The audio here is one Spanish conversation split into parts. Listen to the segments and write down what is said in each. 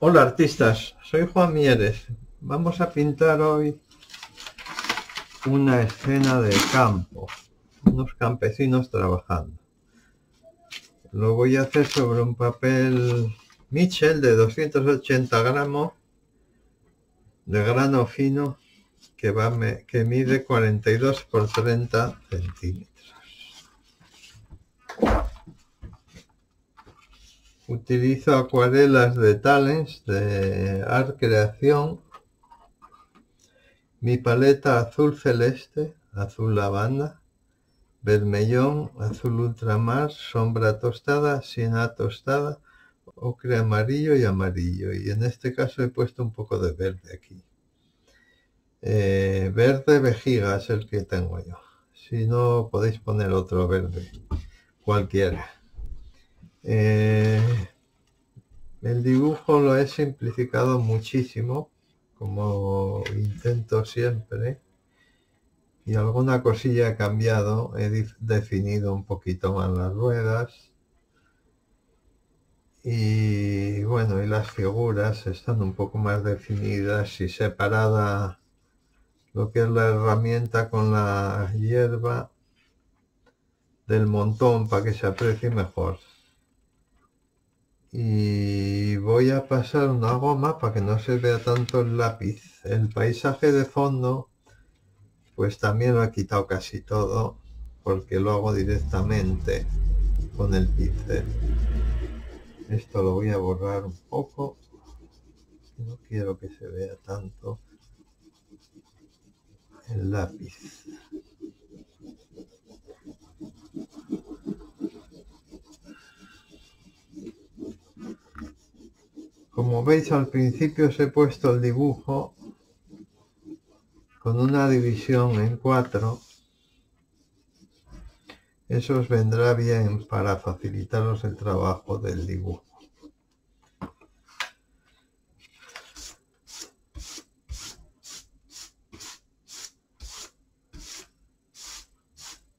Hola artistas, soy Juan Mieres. Vamos a pintar hoy una escena de campo, unos campesinos trabajando. Lo voy a hacer sobre un papel Mitchell de 280 gramos de grano fino que, va, que mide 42 por 30 centímetros. Utilizo acuarelas de Talens de Art Creación. Mi paleta azul celeste, azul lavanda, vermellón, azul ultramar, sombra tostada, siena tostada, ocre amarillo y amarillo. Y en este caso he puesto un poco de verde aquí. Eh, verde vejiga es el que tengo yo. Si no, podéis poner otro verde, cualquiera. Eh, el dibujo lo he simplificado muchísimo, como intento siempre, y alguna cosilla he cambiado, he definido un poquito más las ruedas, y bueno, y las figuras están un poco más definidas y separada lo que es la herramienta con la hierba del montón para que se aprecie mejor y voy a pasar una goma para que no se vea tanto el lápiz. El paisaje de fondo pues también lo he quitado casi todo porque lo hago directamente con el pincel. Esto lo voy a borrar un poco. No quiero que se vea tanto el lápiz Como veis al principio os he puesto el dibujo con una división en cuatro. Eso os vendrá bien para facilitaros el trabajo del dibujo.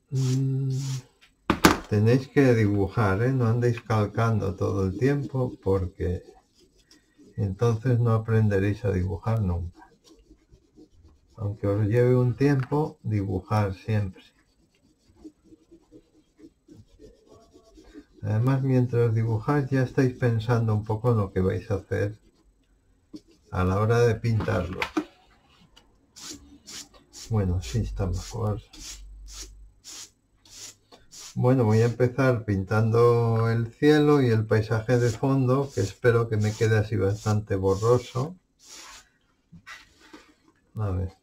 Mm, tenéis que dibujar, ¿eh? no andéis calcando todo el tiempo porque entonces no aprenderéis a dibujar nunca. Aunque os lleve un tiempo, dibujar siempre. Además, mientras dibujáis ya estáis pensando un poco en lo que vais a hacer a la hora de pintarlo. Bueno, sí está mejor. Bueno, voy a empezar pintando el cielo y el paisaje de fondo, que espero que me quede así bastante borroso. A ver.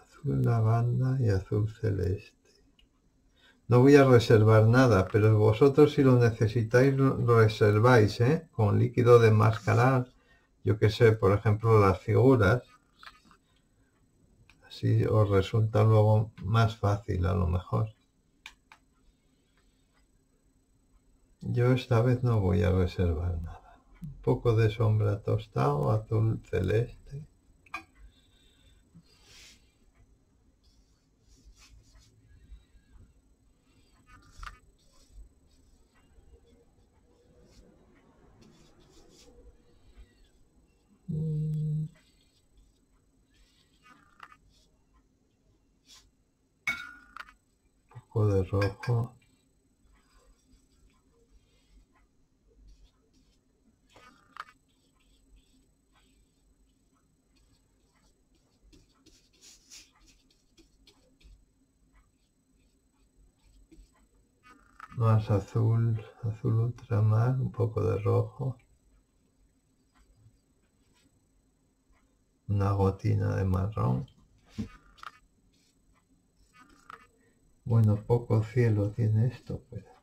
Azul lavanda y azul celeste. No voy a reservar nada, pero vosotros si lo necesitáis lo reserváis, ¿eh? Con líquido de mascarar yo que sé, por ejemplo, las figuras, así os resulta luego más fácil a lo mejor. Yo esta vez no voy a reservar nada. Un poco de sombra tostado, azul celeste. Un poco de rojo. Más azul, azul ultramar, un poco de rojo. Una gotina de marrón. Bueno, poco cielo tiene esto, pero...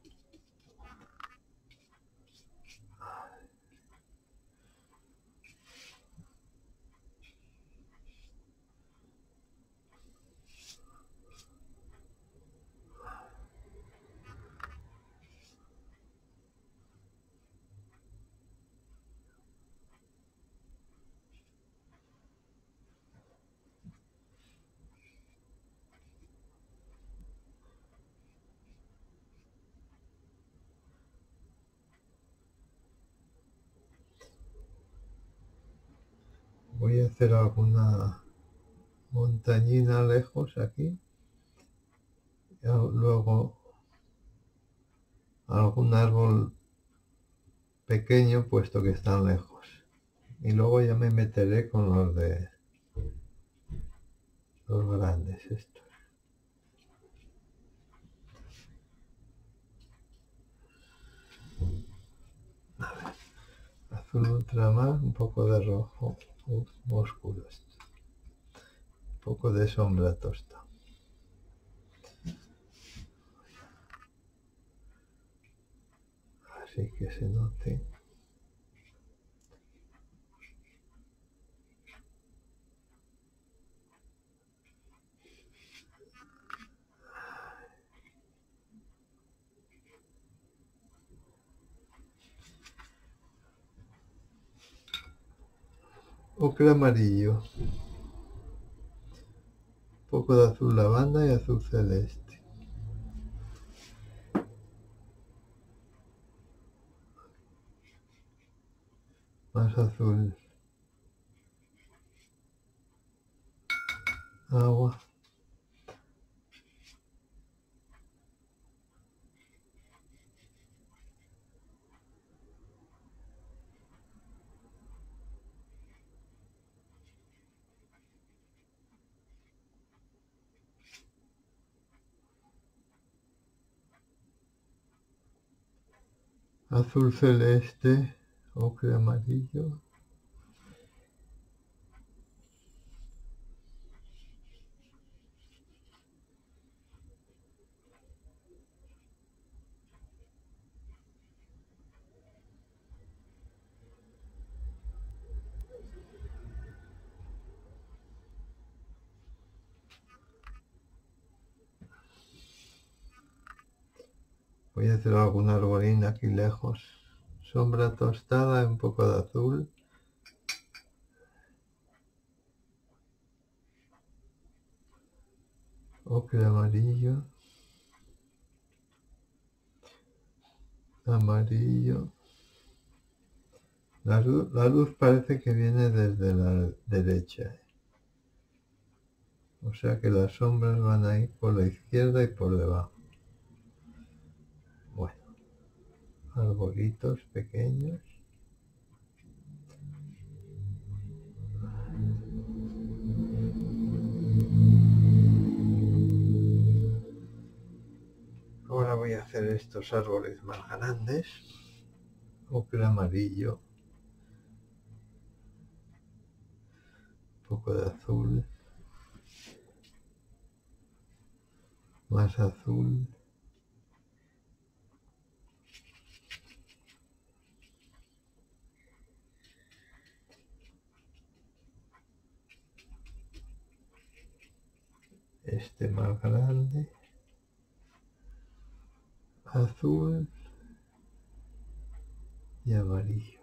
Voy a hacer alguna montañina lejos aquí. Y luego algún árbol pequeño puesto que están lejos. Y luego ya me meteré con los de los grandes estos. azul ultramar, un poco de rojo oscuro Un poco de sombra tosta. Así que se note. Ocre amarillo, poco de azul lavanda y azul celeste. Más azul. Agua. Azul celeste, ocre amarillo. Voy a hacer alguna arbolina aquí lejos. Sombra tostada, un poco de azul. Ocre amarillo. Amarillo. La luz, la luz parece que viene desde la derecha. O sea que las sombras van a ir por la izquierda y por debajo. Arbolitos pequeños. Ahora voy a hacer estos árboles más grandes. Ocre amarillo. Un poco de azul. Más azul. Este más grande, azul y amarillo.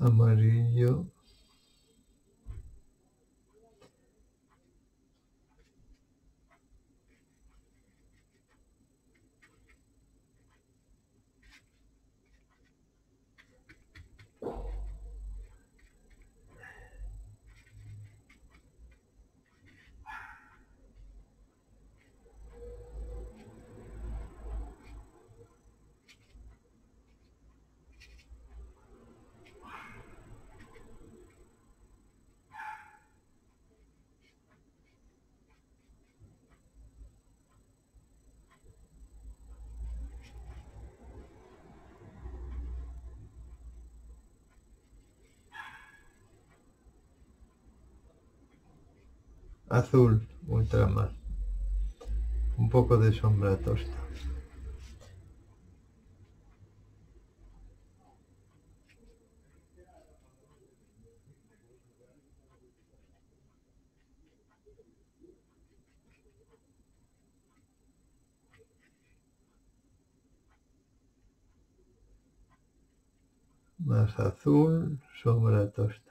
Amarillo azul ultramar. Un poco de sombra tosta. Más azul, sombra tosta.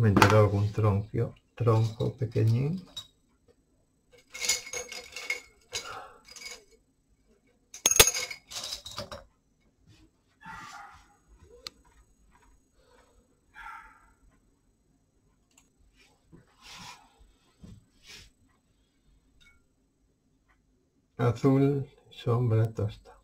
Meter algún tronco, tronco pequeñín. Azul, sombra tosta.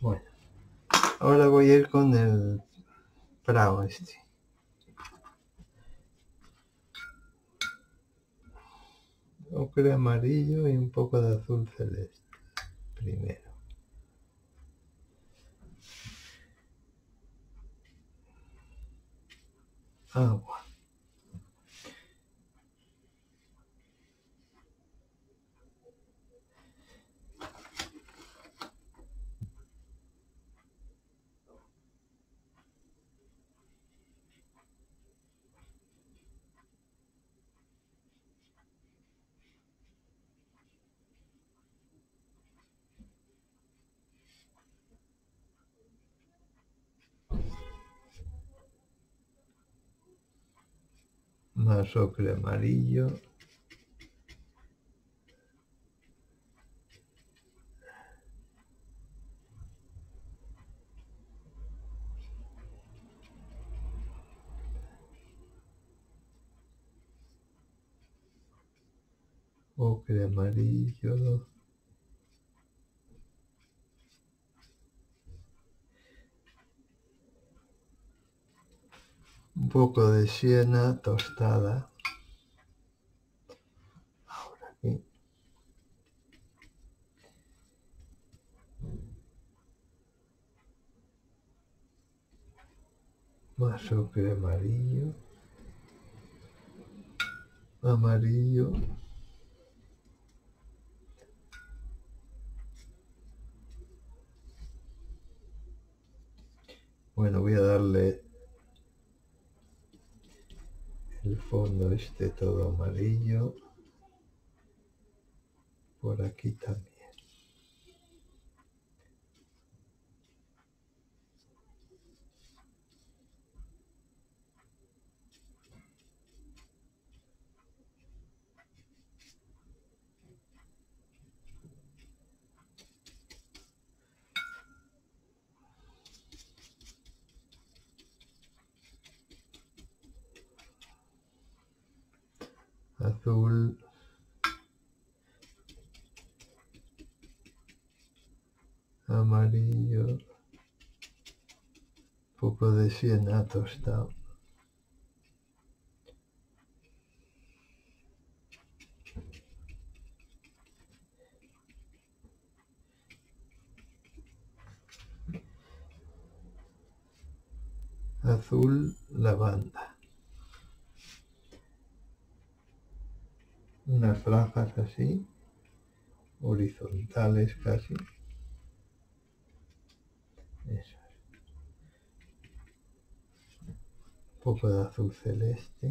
Bueno, ahora voy a ir con el prado este. Ocre amarillo y un poco de azul celeste primero. Agua. Ocre amarillo. Ocre amarillo. Un poco de siena tostada. Ahora aquí. Más ocre amarillo. Amarillo. Bueno, voy a darle el fondo este todo amarillo. Por aquí también azul amarillo. Poco de siena tostado azul lavanda unas franjas así, horizontales casi. Eso Un poco de azul celeste.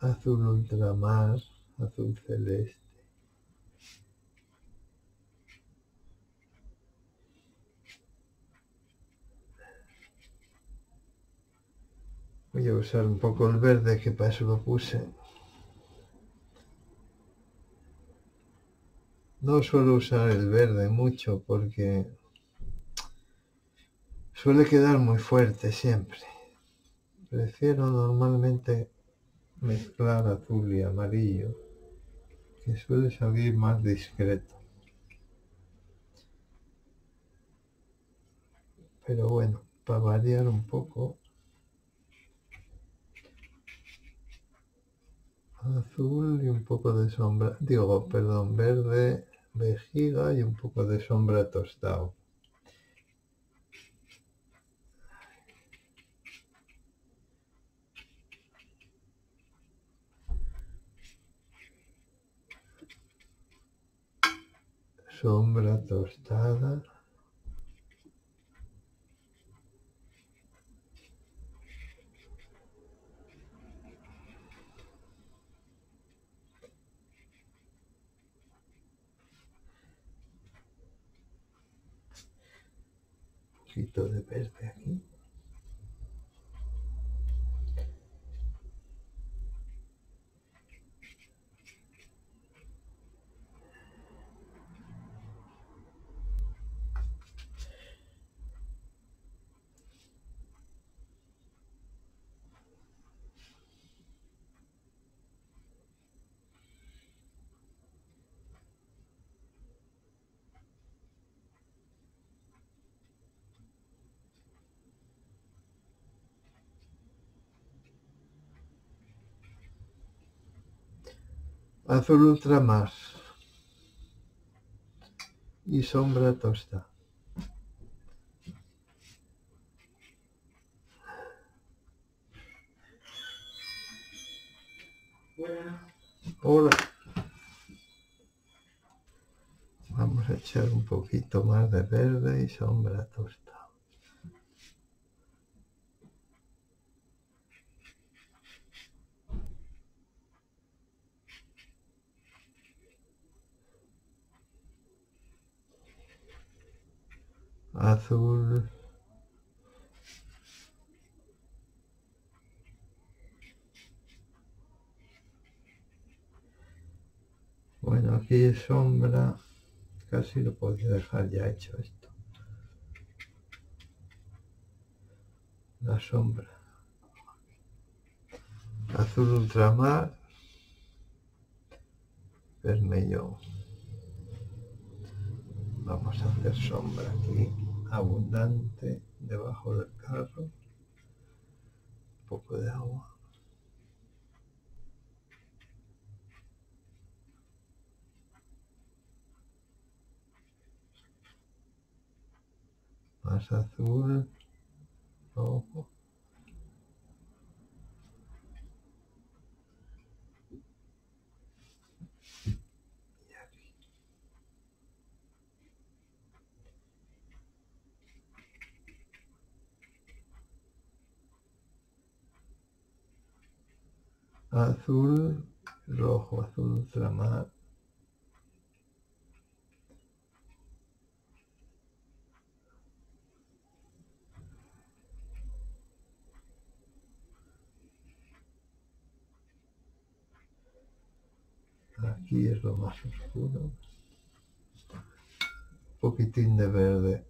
Azul ultramar. azul celeste. Voy a usar un poco el verde que para eso lo puse. No suelo usar el verde mucho porque suele quedar muy fuerte siempre. Prefiero normalmente mezclar azul y amarillo, que suele salir más discreto. Pero bueno, para variar un poco, azul y un poco de sombra, digo, perdón, verde, vejiga y un poco de sombra tostado. sombra tostada. Poquito de verde aquí. Azul ultramar y sombra tosta. Hola. Vamos a echar un poquito más de verde y sombra tosta. Azul. Bueno aquí es sombra. Casi lo podría dejar ya hecho esto. La sombra. Azul ultramar. Vermelho vamos a hacer sombra aquí abundante debajo del carro poco de agua. Más azul rojo azul, rojo, azul ultramar. Aquí es lo más oscuro. Un poquitín de verde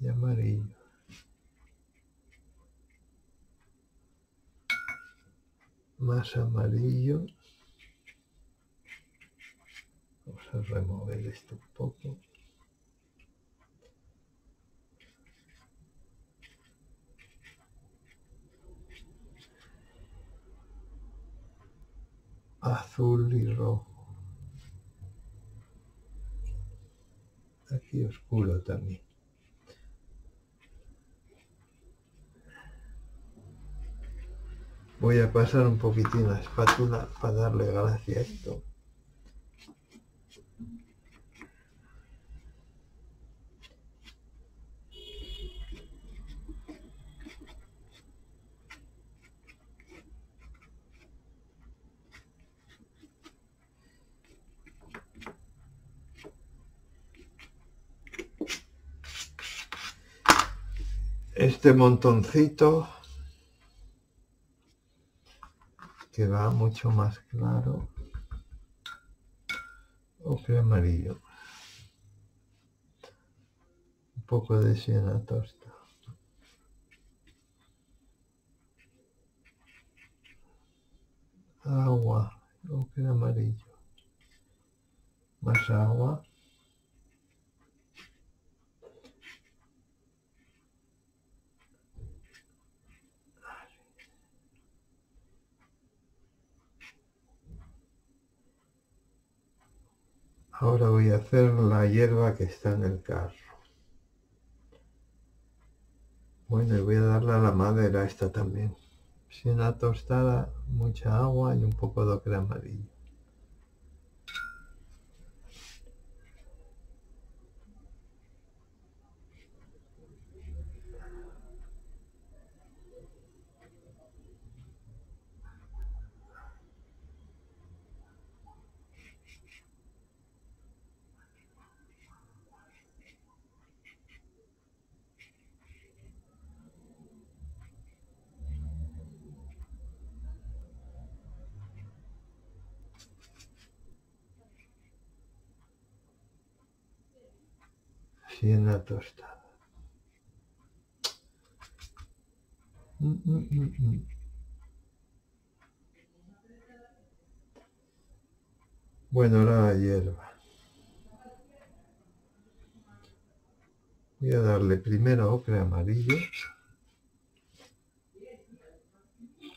y amarillo. Más amarillo. Vamos a remover esto un poco. Azul y rojo. Aquí oscuro también. Voy a pasar un poquitín la espátula para darle gracia a esto. Este montoncito que va mucho más claro. Ocre amarillo. Un poco de siena tosta agua ocre amarillo. Más agua Ahora voy a hacer la hierba que está en el carro. Bueno, y voy a darle a la madera esta también. Siena tostada, mucha agua y un poco de ocre amarillo. siena tostada. Bueno, la hierba. Voy a darle primero ocre amarillo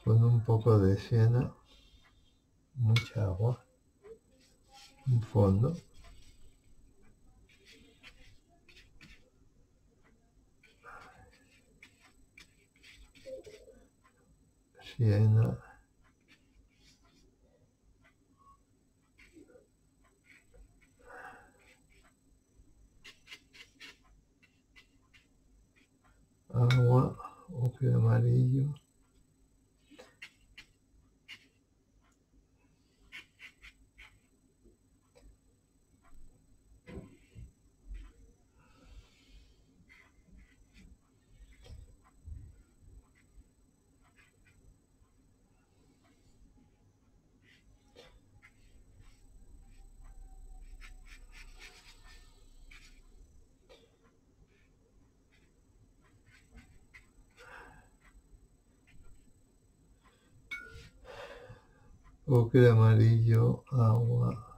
con un poco de siena, mucha agua, un fondo. Siena. Agua, ocre amarillo. Ocre amarillo, agua.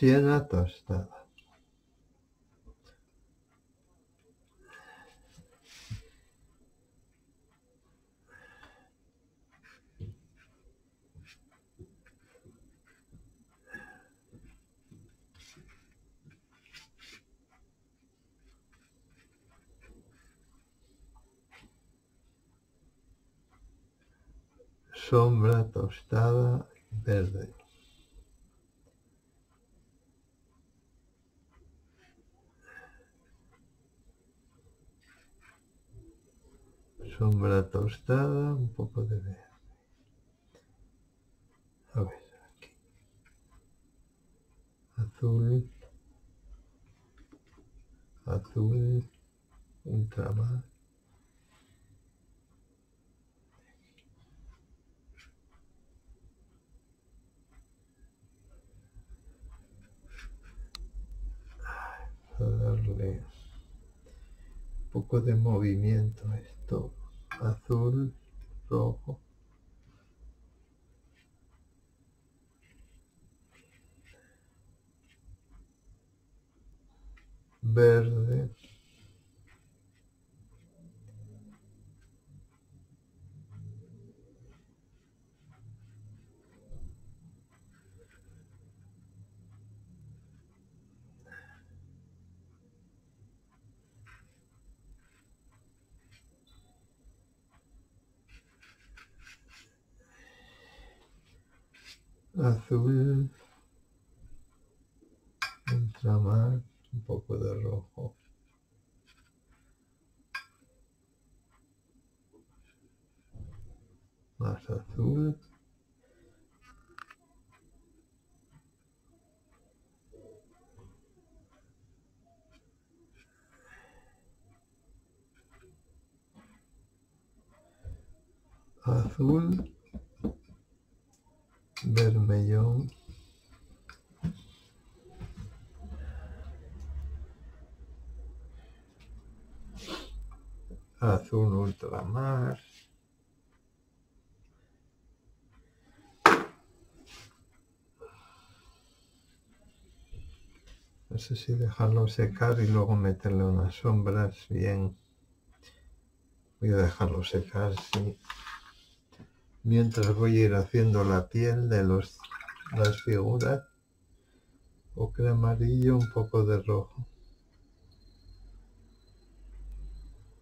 Siena tostada. Sombra tostada verde. Sombra tostada, un poco de verde. A ver, aquí. Azul. Azul. Ultramar. Darle un poco de movimiento a esto azul, rojo. Verde. Azul, ultramar, un poco de rojo. Más azul. azul, vermellón, azul ultramar, no sé si dejarlo secar y luego meterle unas sombras. Bien. Voy a dejarlo secar sí mientras voy a ir haciendo la piel de los, las figuras ocre amarillo un poco de rojo.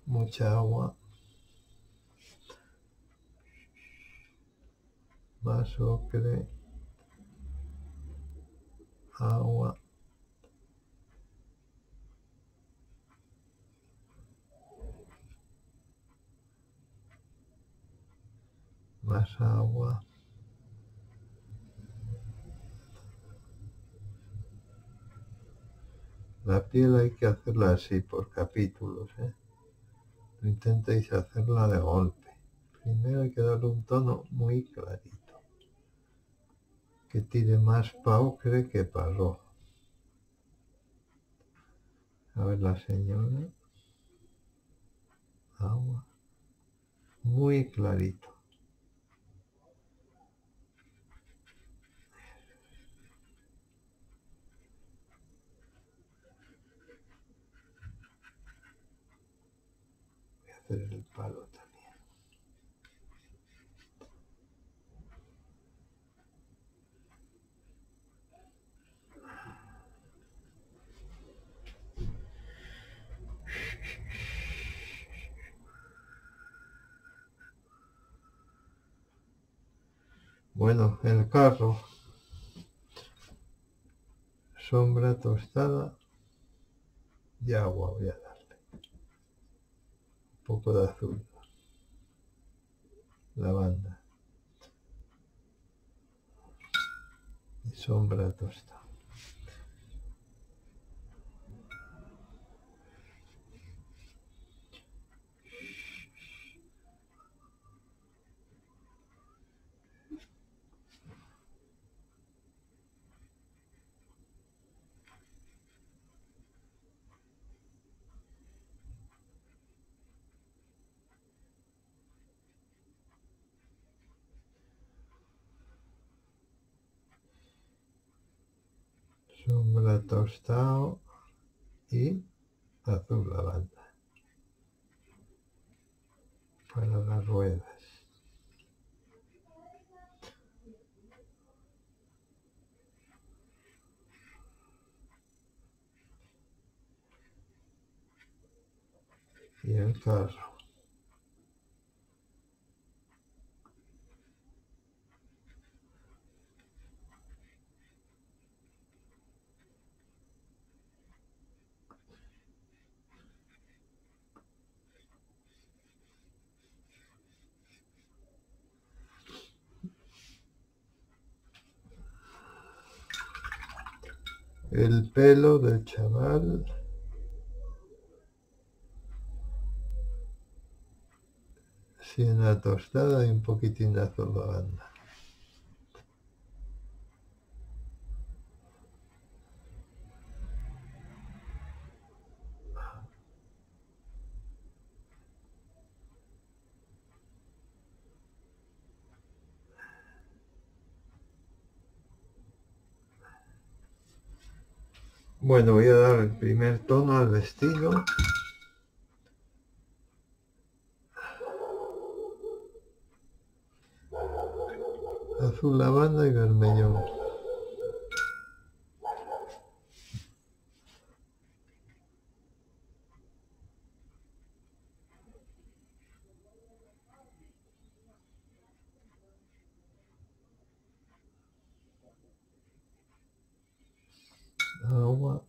Mucha agua. Más ocre. Agua más agua. La piel hay que hacerla así, por capítulos. ¿eh? No intentéis hacerla de golpe. Primero hay que darle un tono muy clarito. Que tire más para ocre que para. A ver la señora. Agua. Muy clarito. el palo también. Bueno, el carro, sombra tostada y agua voy a dar poco de azul, lavanda. Y sombra tostada. Tostado y azul lavanda para las ruedas. Y el carro. El pelo del chaval una tostada y un poquitín de azul lavanda. Bueno, voy a dar el primer tono al vestido. Azul lavanda y vermellón. agua.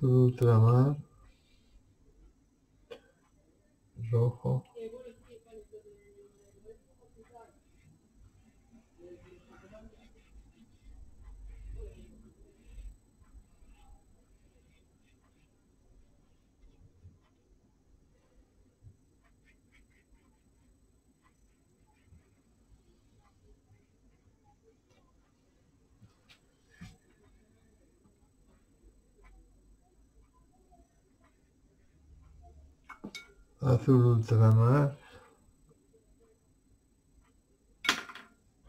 Azul ultramar, rojo, azul ultramar,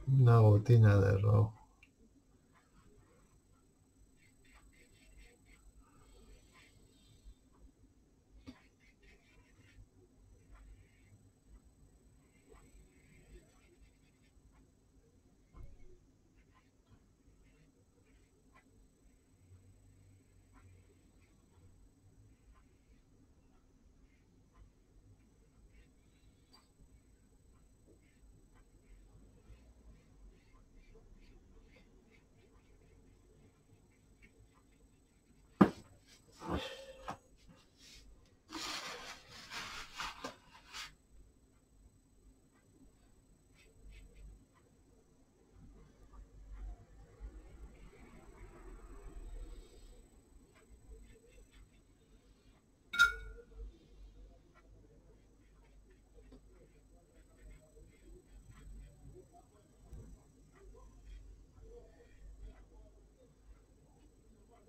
una gotina de rojo.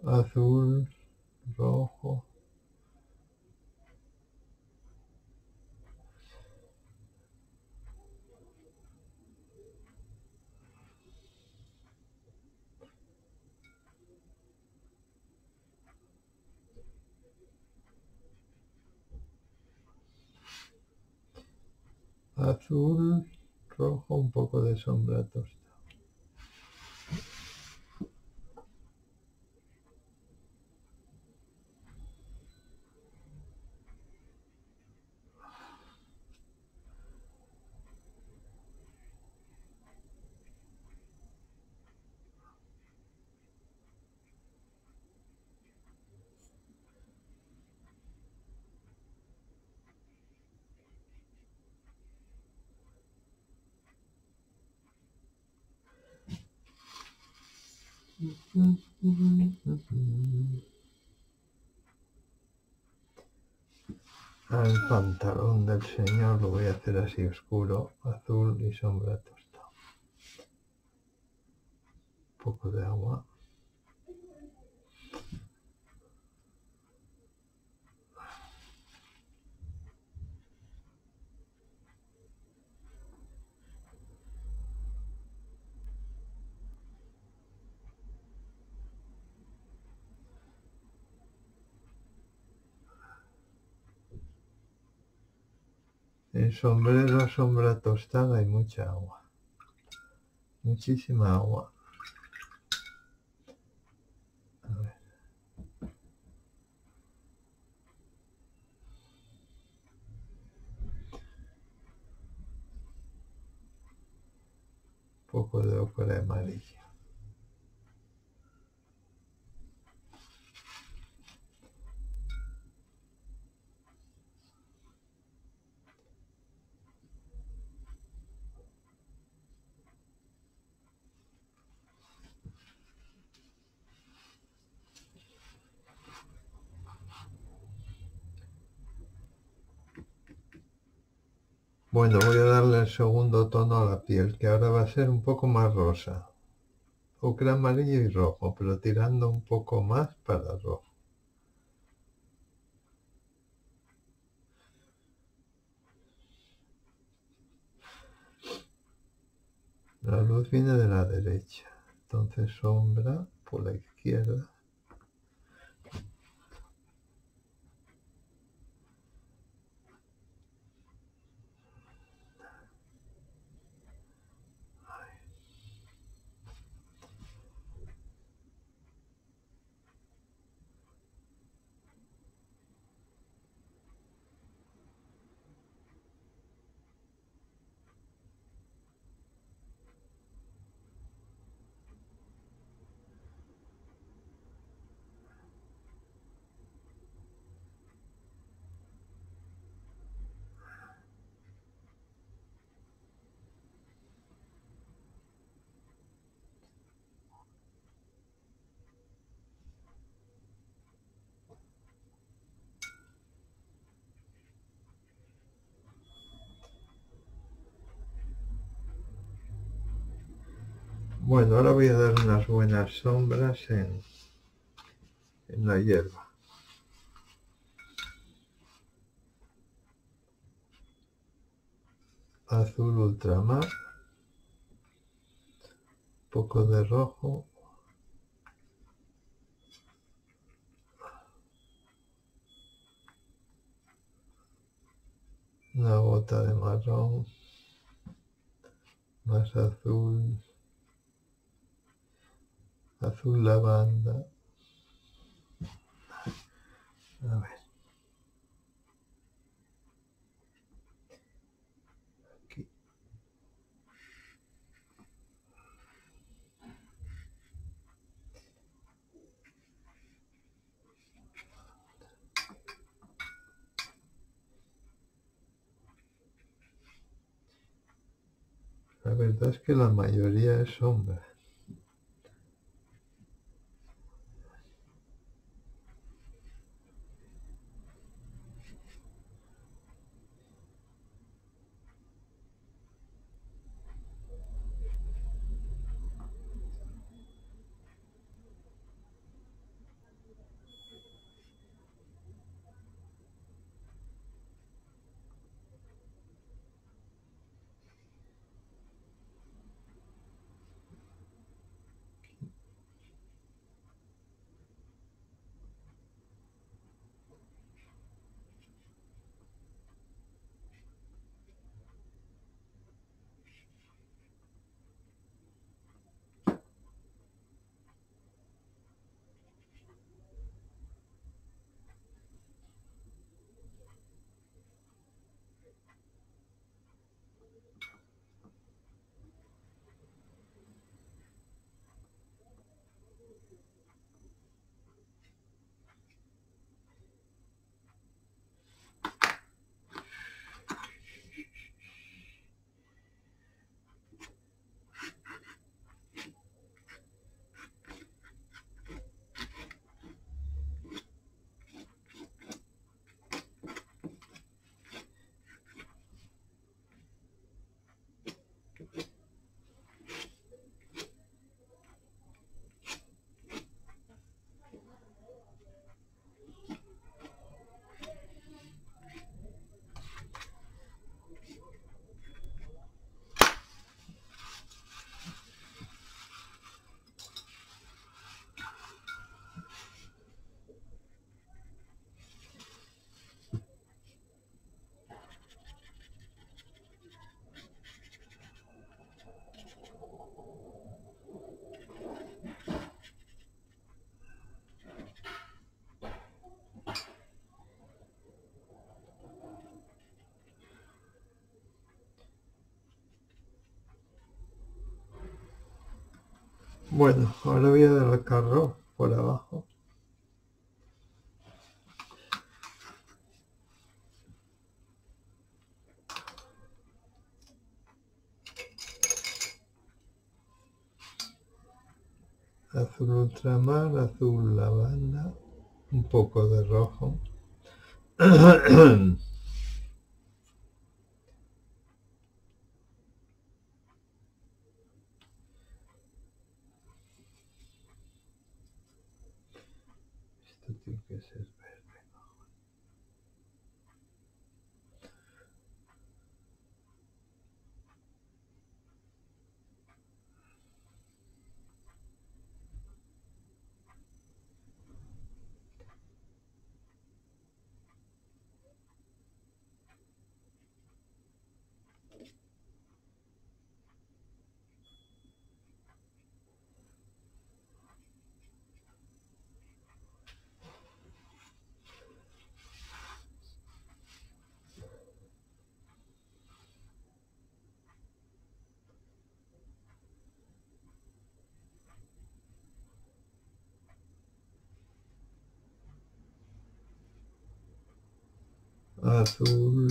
Azul, rojo. Azul, rojo, un poco de sombra. Al pantalón del señor lo voy a hacer así oscuro, azul y sombra tostada. Un poco de agua. En sombrero, sombra tostada y mucha agua. Muchísima agua. A ver. Un poco de ocre amarillo. Bueno, voy a darle el segundo tono a la piel, que ahora va a ser un poco más rosa. Ocre amarillo y rojo, pero tirando un poco más para rojo. La luz viene de la derecha, entonces sombra por la izquierda. Bueno, ahora voy a dar unas buenas sombras en, en la hierba. Azul ultramar, poco de rojo, una gota de marrón, más azul azul lavanda. A ver. La verdad es que la mayoría es sombra. Bueno, ahora voy a dar el carro por abajo. Azul ultramar, azul lavanda, un poco de rojo. Esto tiene que ser verde. Azul,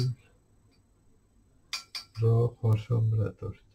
rojo, sombra tostada.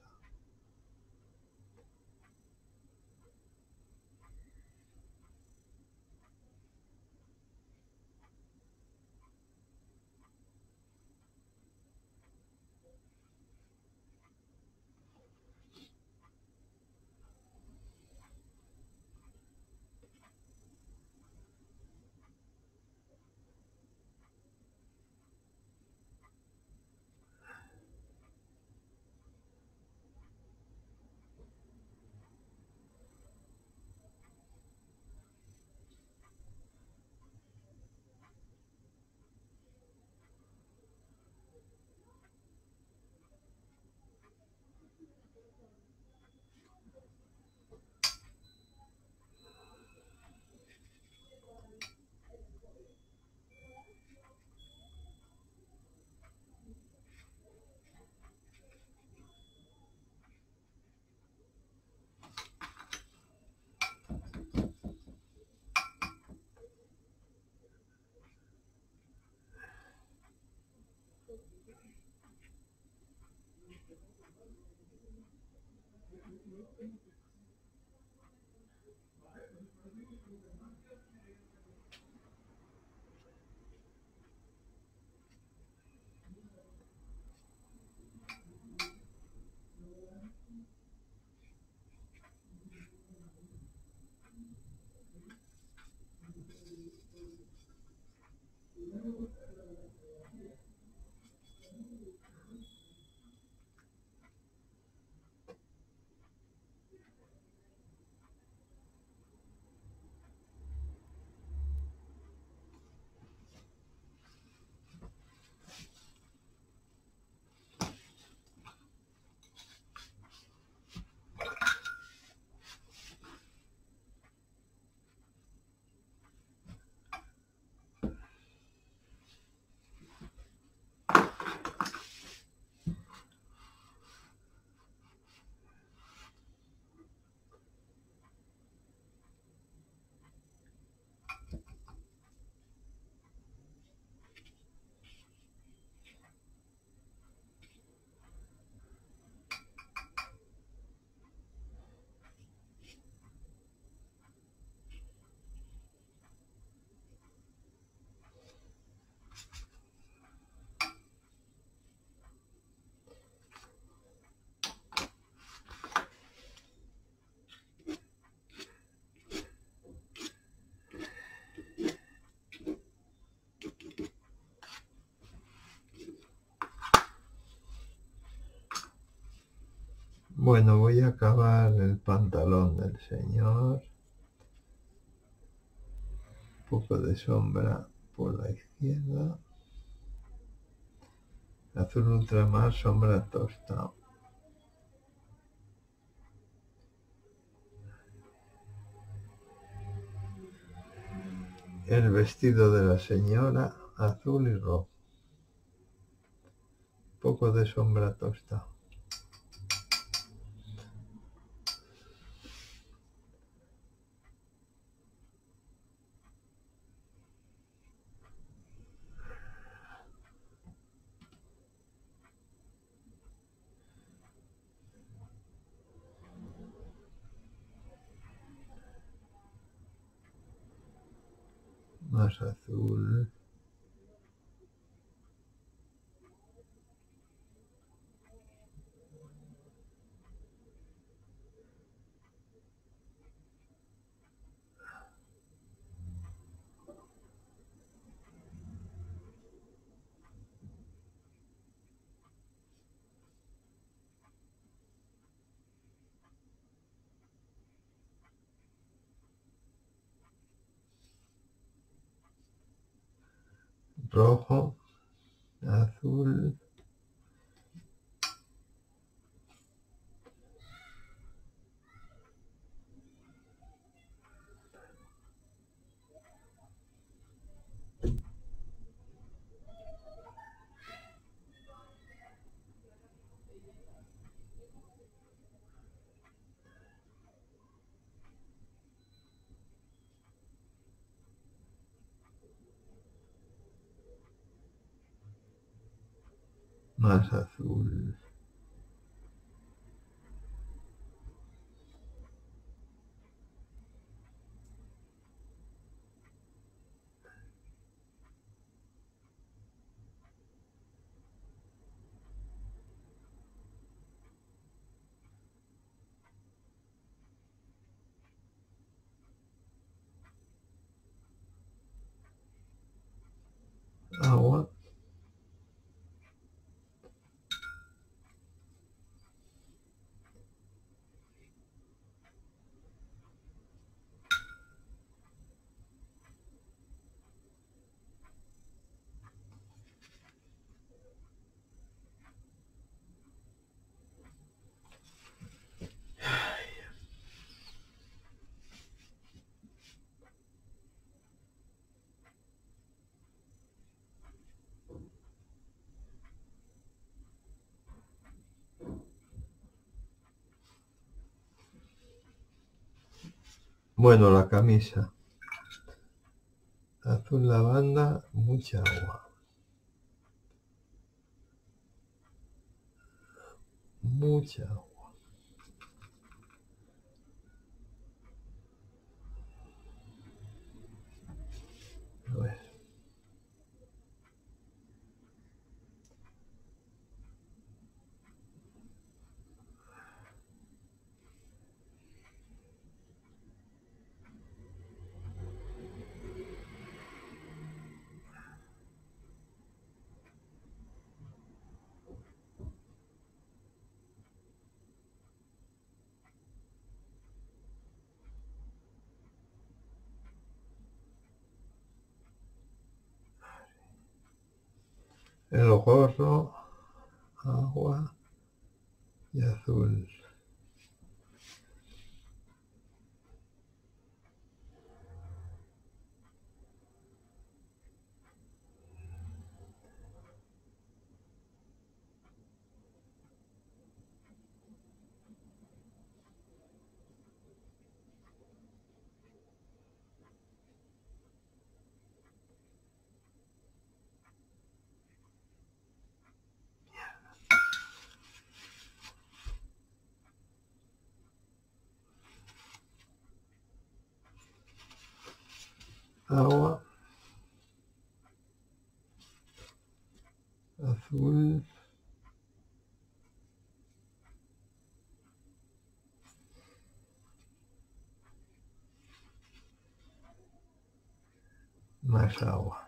Thank you. Bueno, voy a acabar el pantalón del señor. Un poco de sombra por la izquierda. Azul ultramar, sombra tosta. El vestido de la señora, azul y rojo. Un poco de sombra tosta. Rojo, azul, más azul. agua Bueno, la camisa. Azul lavanda, mucha agua. Mucha agua. A ver. El gorro, agua y azul. Agua, azul, más agua.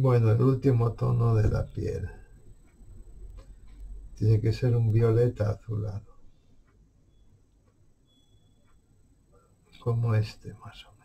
Bueno, el último tono de la piel. Tiene que ser un violeta azulado. Como este más o menos.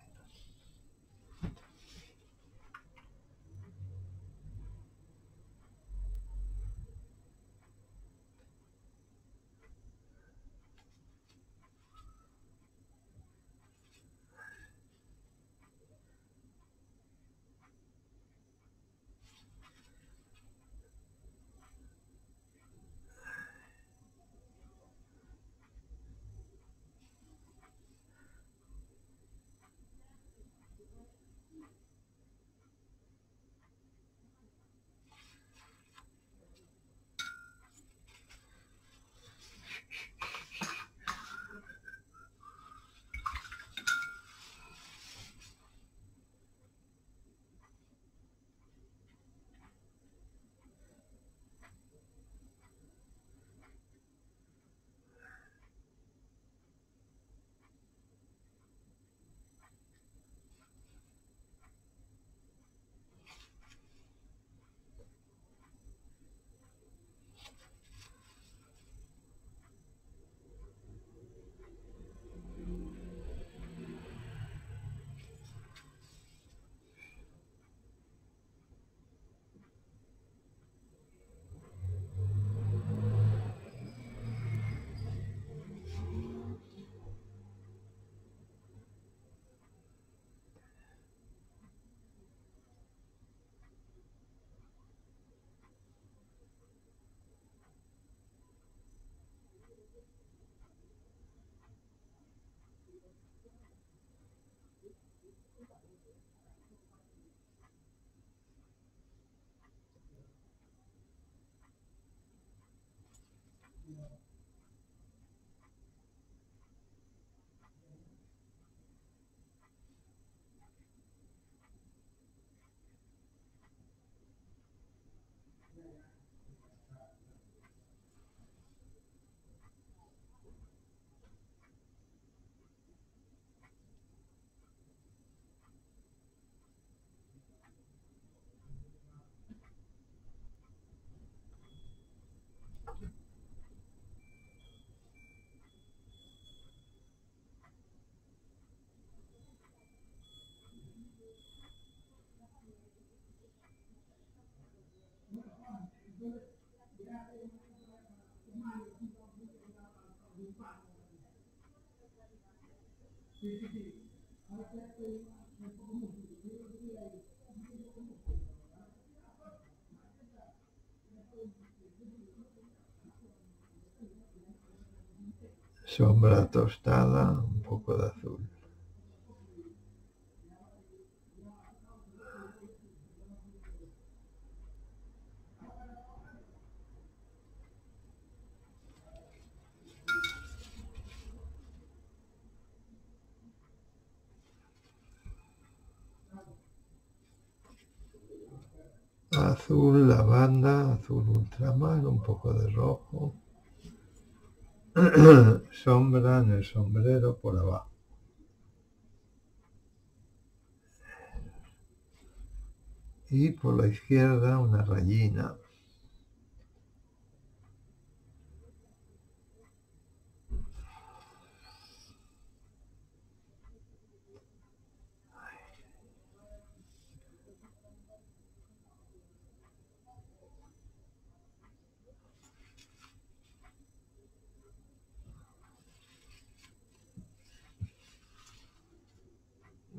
Sombra tostada, un poco de azul. Azul lavanda, azul ultramar, un poco de rojo. sombra en el sombrero por abajo. Y por la izquierda una rayina.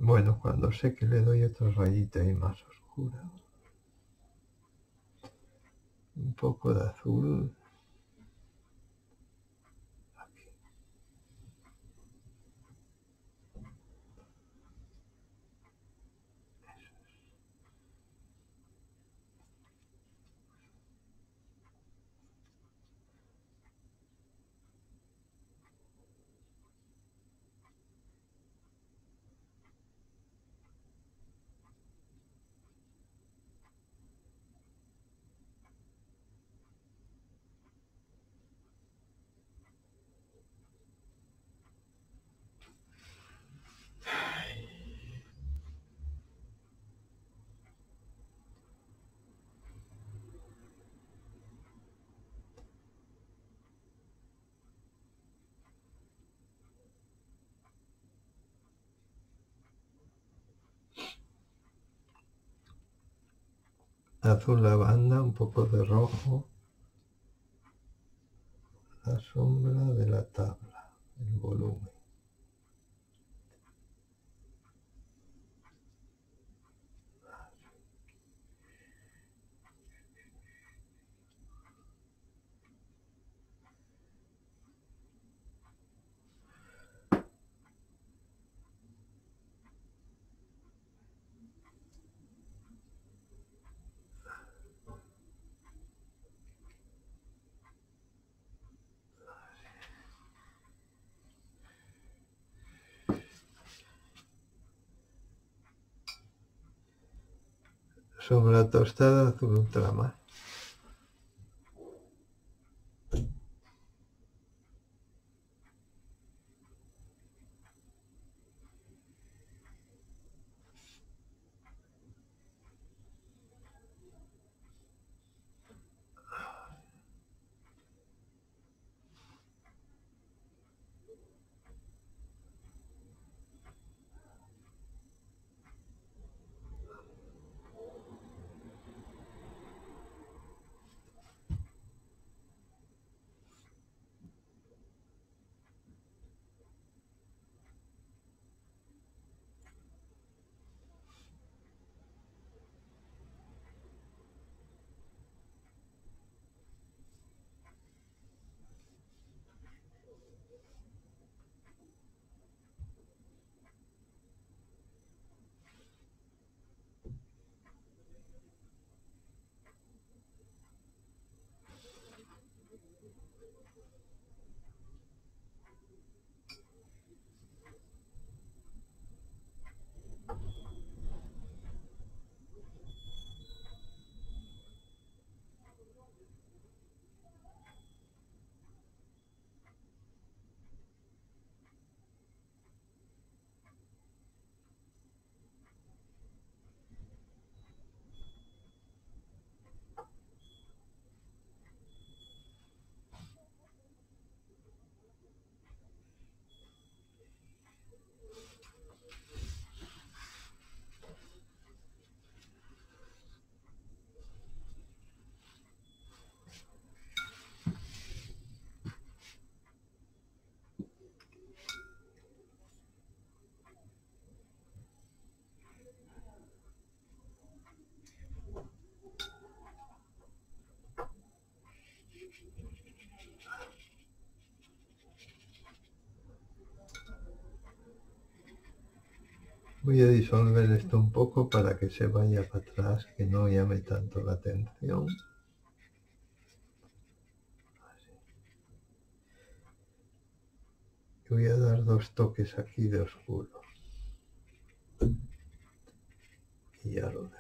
Bueno, cuando sé que le doy otra rayita y más oscura. Un poco de azul. Azul lavanda, un poco de rojo, la sombra de la tabla, el volumen. Sobre la tostada azul ultramar. Voy a disolver esto un poco para que se vaya para atrás, que no llame tanto la atención. voy a dar dos toques aquí de oscuro. Y ya lo.